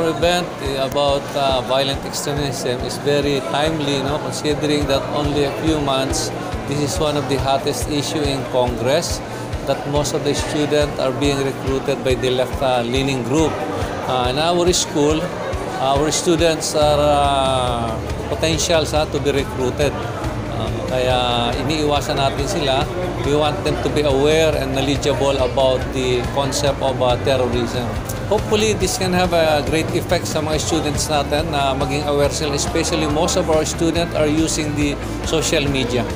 our event about uh, violent extremism is very timely, no? considering that only a few months, this is one of the hottest issue in Congress, that most of the students are being recruited by the left-leaning group. Uh, in our school, our students are uh, potentials ha, to be recruited. Uh, kaya iniiwasan natin sila. We want them to be aware and knowledgeable about the concept of uh, terrorism. Hopefully, this can have a great effect sa mga students natin na maging aware sila. Especially most of our students are using the social media.